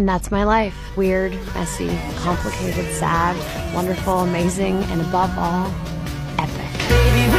And that's my life. Weird, messy, complicated, sad, wonderful, amazing, and above all, epic. Baby,